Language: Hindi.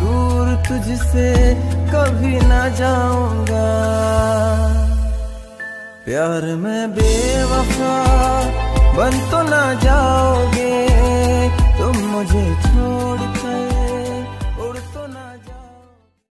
दूर तुझसे कभी ना जाऊँगा। प्यार में बेवफा बन तो ना जाओगे, तुम मुझे छोड़